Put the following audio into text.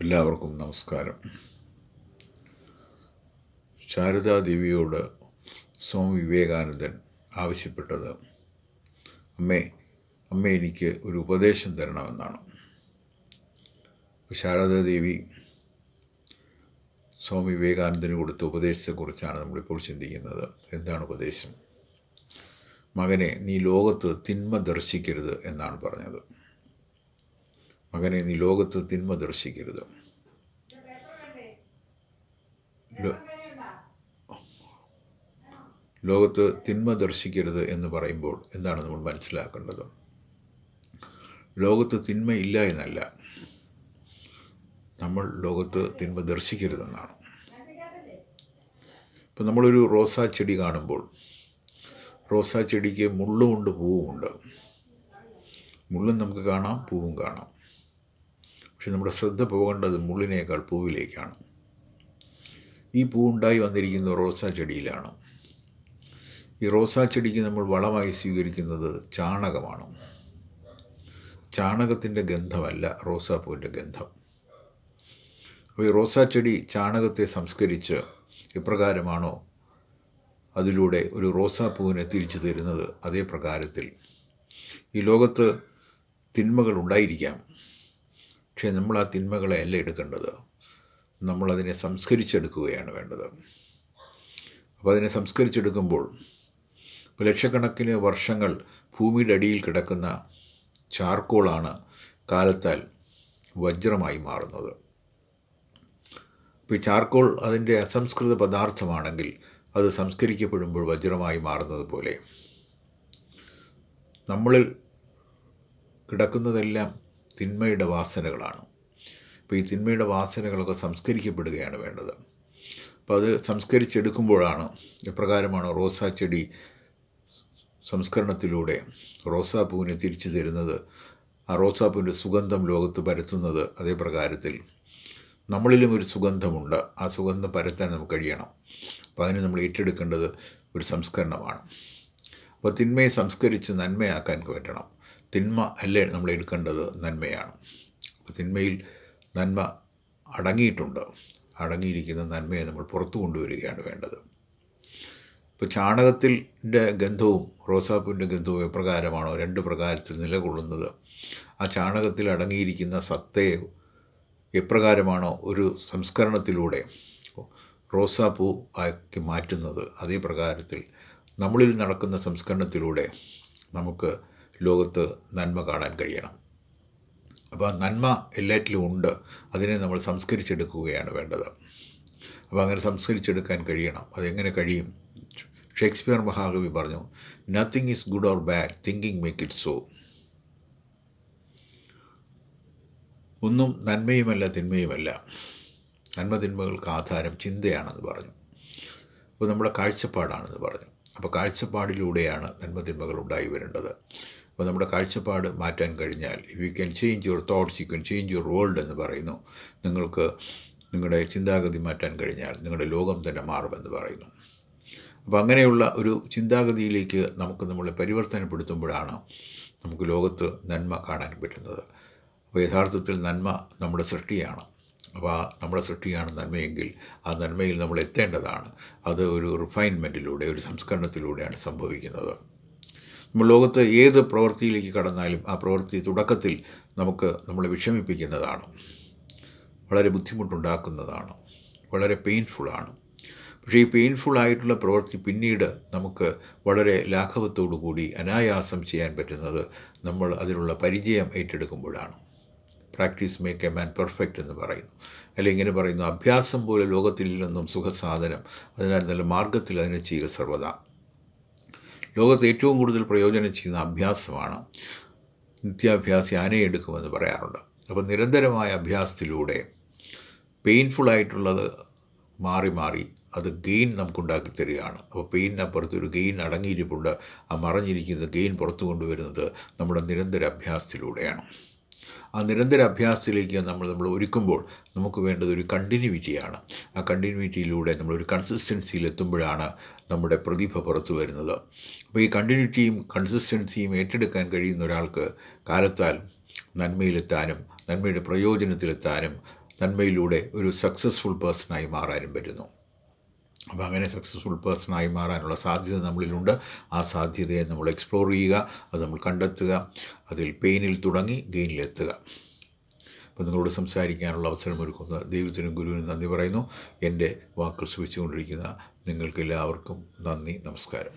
എല്ലാവർക്കും നമസ്കാരം. ശാരദാദേവിയോട് സ്വാമി വിവേകാനന്ദൻ ആവശ്യപ്പെട്ടത് അമ്മേ അമ്മ എനിക്ക് ഒരു ഉപദേശം തരണമെന്നാണ്. ശാരദാദേവി സ്വാമി വിവേകാനന്ദന് കൊടുത്ത ഉപദേശത്തെക്കുറിച്ചാണ് നമ്മളിപ്പോൾ ചിന്തിക്കുന്നത്. എന്താണ് ഉപദേശം? മകനെ നീ ലോകത്ത് തിന്മ ദർശിക്കരുത് എന്നാണ് പറഞ്ഞത്. മകനെ നീ ലോകത്ത് തിന്മ ദർശിക്കരുത്. ലോകത്ത് തിന്മ ദർശിക്കരുത് എന്ന് പറയുമ്പോൾ എന്താണ് നമ്മൾ മനസ്സിലാക്കേണ്ടത്? ലോകത്ത് തിന്മ ഇല്ല എന്നല്ല. നമ്മൾ ലോകത്ത് തിന്മ ദർശിക്കരുതെന്നാണ്. ഇപ്പം നമ്മളൊരു റോസാ ചെടി കാണുമ്പോൾ റോസാ ചെടിക്ക് മുള്ളുമുണ്ട് പൂവുമുണ്ട്. മുള്ളും നമുക്ക് കാണാം പൂവും കാണാം. പക്ഷെ നമ്മുടെ ശ്രദ്ധ പോകേണ്ടത് മുള്ളിനേക്കാൾ പൂവിലേക്കാണ്. ഈ പൂവുണ്ടായി വന്നിരിക്കുന്ന റോസാ ചെടിയിലാണ്. ഈ റോസാ ചെടിക്ക് നമ്മൾ വളമായി സ്വീകരിക്കുന്നത് ചാണകമാണ്. ചാണകത്തിന്റെ ഗന്ധമല്ല റോസാപ്പൂവിന്റെ ഗന്ധം. അപ്പോൾ ഈ റോസാ ചെടി ചാണകത്തെ സംസ്കരിച്ച് എപ്രകാരമാണോ അതിലൂടെ ഒരു റോസാപ്പൂവിനെ തിരിച്ചു തരുന്നത് അതേ പ്രകാരത്തിൽ ഈ ലോകത്ത് തിന്മകൾ ഉണ്ടായിരിക്കാം. പക്ഷേ നമ്മൾ ആ തിന്മകളെ അല്ല എടുക്കേണ്ടത്. നമ്മളതിനെ സംസ്കരിച്ചെടുക്കുകയാണ് വേണ്ടത്. അപ്പോൾ അതിനെ സംസ്കരിച്ചെടുക്കുമ്പോൾ ലക്ഷക്കണക്കിന് വർഷങ്ങൾ ഭൂമിയുടെ അടിയിൽ കിടക്കുന്ന ചാർക്കോളാണ് കാലത്താൽ വജ്രമായി മാറുന്നത്. ഇപ്പോൾ ഈ ചാർക്കോൾ അതിന്റെ അസംസ്കൃത പദാർത്ഥമാണെങ്കിൽ അത് സംസ്കരിക്കപ്പെടുമ്പോൾ വജ്രമായി മാറുന്നത് പോലെ നമ്മളിൽ കിടക്കുന്നതെല്ലാം തിന്മയുടെ വാസനകളാണ്. അപ്പോൾ ഈ തിന്മയുടെ വാസനകളൊക്കെ സംസ്കരിക്കപ്പെടുകയാണ് വേണ്ടത്. അപ്പോൾ അത് സംസ്കരിച്ചെടുക്കുമ്പോഴാണ് എപ്രകാരമാണ് റോസാ ചെടി സംസ്കരണത്തിലൂടെ റോസാപ്പൂവിനെ തിരിച്ചു തരുന്നത് ആ റോസാപ്പൂവിന്റെ സുഗന്ധം ലോകത്ത് പരത്തുന്നത് അതേ പ്രകാരത്തിൽ നമ്മളിലും ഒരു സുഗന്ധമുണ്ട്. ആ സുഗന്ധം പരത്താൻ നമുക്ക് കഴിയണം. അപ്പോൾ അതിന് നമ്മൾ ഏറ്റെടുക്കേണ്ടത് ഒരു സംസ്കരണമാണ്. അപ്പോൾ തിന്മയെ സംസ്കരിച്ച് നന്മയാക്കാൻ പറ്റണം. തിന്മ അല്ലേ നമ്മൾ എടുക്കേണ്ടത് നന്മയാണ്. അപ്പോൾ തിന്മയിൽ നന്മ അടങ്ങിയിട്ടുണ്ട്. അടങ്ങിയിരിക്കുന്ന നന്മയെ നമ്മൾ പുറത്തു കൊണ്ടുവരികയാണ് വേണ്ടത്. ഇപ്പോൾ ചാണകത്തിന്റെ ഗന്ധവും റോസാപ്പൂവിന്റെ ഗന്ധവും എപ്രകാരമാണോ? രണ്ട് പ്രകാരത്തിൽ നിലകൊള്ളുന്നത്. ആ ചാണകത്തിൽ അടങ്ങിയിരിക്കുന്ന സത്തയെ എപ്രകാരമാണോ ഒരു സംസ്കരണത്തിലൂടെ റോസാപ്പൂ ആക്കി മാറ്റുന്നത്? അതേ പ്രകാരത്തിൽ നമ്മളിൽ നടക്കുന്ന സംസ്കരണത്തിലൂടെ നമുക്ക് ലോകത്ത് നന്മ കാണാൻ കഴിയണം. അപ്പോൾ നന്മ എല്ലാറ്റിലും ഉണ്ട്. അതിനെ നമ്മൾ സംസ്കരിച്ചെടുക്കുകയാണ് വേണ്ടത്. അപ്പോൾ അങ്ങനെ സംസ്കരിച്ചെടുക്കാൻ കഴിയണം. അതെങ്ങനെ കഴിയും? ഷേക്സ്പിയർ മഹാകവി പറഞ്ഞു nothing is good or bad thinking make it so ഒന്നും നന്മയുമല്ല തിന്മയുമല്ല. നന്മ തിന്മകൾക്ക് ആധാരം ചിന്തയാണെന്ന് പറഞ്ഞു. അപ്പോൾ നമ്മുടെ കാഴ്ചപ്പാടാണെന്ന് പറഞ്ഞു. അപ്പോൾ കാഴ്ചപ്പാടിലൂടെയാണ് നന്മ തിന്മകൾ ഉണ്ടായി വരേണ്ടത്. അപ്പോൾ നമ്മുടെ കാഴ്ചപ്പാട് മാറ്റാൻ കഴിഞ്ഞാൽ you can change your thoughts you can change your world എന്ന് പറയുന്നു. നിങ്ങൾക്ക് നിങ്ങളുടെ ചിന്താഗതി മാറ്റാൻ കഴിഞ്ഞാൽ നിങ്ങളുടെ ലോകം തന്നെ മാറുമെന്ന് പറയുന്നു. അപ്പോൾ അങ്ങനെയുള്ള ഒരു ചിന്താഗതിയിലേക്ക് നമുക്ക് നമ്മളെ പരിവർത്തനപ്പെടുത്തുമ്പോഴാണ് നമുക്ക് ലോകത്ത് നന്മ കാണാൻ പറ്റുന്നത്. അപ്പോൾ യഥാർത്ഥത്തിൽ നന്മ നമ്മുടെ സൃഷ്ടിയാണ്. അപ്പോൾ ആ നമ്മുടെ സൃഷ്ടിയാണ് നന്മയെങ്കിൽ ആ നന്മയിൽ നമ്മൾ എത്തേണ്ടതാണ്. അത് ഒരു റിഫൈൻമെന്റിലൂടെ ഒരു സംസ്കരണത്തിലൂടെയാണ് സംഭവിക്കുന്നത്. ലോകത്ത് ഏത് പ്രവൃത്തിയിലേക്ക് കടന്നാലും ആ പ്രവൃത്തി തുടക്കത്തിൽ നമുക്ക് നമ്മളെ വിഷമിപ്പിക്കുന്നതാണ്. വളരെ ബുദ്ധിമുട്ടുണ്ടാക്കുന്നതാണ്. വളരെ പെയിൻഫുള്ളാണ് പക്ഷേ ഈ പെയിൻഫുൾ ആയിട്ടുള്ള പ്രവൃത്തി പിന്നീട് നമുക്ക് വളരെ ലാഘവത്തോടു കൂടി അനായാസം ചെയ്യാൻ പറ്റുന്നത് നമ്മൾ അതിനുള്ള പരിചയം ഏറ്റെടുക്കുമ്പോഴാണ്. Practice make a man perfect എന്ന് പറയുന്നു. അല്ലെങ്കിൽ ഇങ്ങനെ പറയുന്നു അഭ്യാസം പോലെ ലോകത്തിൽ നിന്നും സുഖസാധനം അതിനാൽ നല്ല മാർഗത്തിൽ അതിനെ ചെയ്യുക സർവത ലോകത്ത് ഏറ്റവും കൂടുതൽ പ്രയോജനം ചെയ്യുന്ന അഭ്യാസമാണ് നിത്യാഭ്യാസി ആനയെടുക്കുമെന്ന് പറയാറുണ്ട്. അപ്പോൾ നിരന്തരമായ അഭ്യാസത്തിലൂടെ പെയിൻഫുള്ളായിട്ടുള്ളത് മാറി മാറി അത് ഗെയിൻ നമുക്കുണ്ടാക്കി തരികയാണ്. അപ്പോൾ പെയിനപ്പുറത്ത് ഒരു ഗെയിൻ അടങ്ങിയിരിപ്പുണ്ട്. ആ മറഞ്ഞിരിക്കുന്ന ഗെയിൻ പുറത്തു കൊണ്ടുവരുന്നത് നമ്മുടെ നിരന്തര അഭ്യാസത്തിലൂടെയാണ്. ആ നിരന്തര അഭ്യാസത്തിലേക്ക് നമ്മൾ നമ്മൾ ഒരുക്കുമ്പോൾ നമുക്ക് വേണ്ടത് ഒരു കണ്ടിന്യൂവിറ്റിയാണ് ആ കണ്ടിന്യൂവിറ്റിയിലൂടെ നമ്മളൊരു കൺസിസ്റ്റൻസിയിൽ എത്തുമ്പോഴാണ് നമ്മുടെ പ്രതിഭ പുറത്തു വരുന്നത്. അപ്പോൾ ഈ കണ്ടിന്യൂറ്റിയും കൺസിസ്റ്റൻസിയും ഏറ്റെടുക്കാൻ കഴിയുന്ന ഒരാൾക്ക് കാലത്താൽ നന്മയിലെത്താനും നന്മയുടെ പ്രയോജനത്തിലെത്താനും നന്മയിലൂടെ ഒരു സക്സസ്ഫുൾ പേഴ്സണായി മാറാനും പറ്റുന്നു. അപ്പോൾ അങ്ങനെ സക്സസ്ഫുൾ പേഴ്സണായി മാറാനുള്ള സാധ്യത നമ്മളിലുണ്ട്. ആ സാധ്യതയെ നമ്മൾ എക്സ്പ്ലോർ ചെയ്യുക അത് നമ്മൾ കണ്ടെത്തുക അതിൽ പെയിനിൽ തുടങ്ങി ഗെയിനിലെത്തുക അപ്പോൾ നിങ്ങളോട് സംസാരിക്കാനുള്ള അവസരം ഒരുക്കുന്ന ദൈവത്തിനും ഗുരുവിനും നന്ദി പറയുന്നു. എന്റെ വാക്കുകൾ ശ്രമിച്ചുകൊണ്ടിരിക്കുന്ന നിങ്ങൾക്കെല്ലാവർക്കും നന്ദി നമസ്കാരം.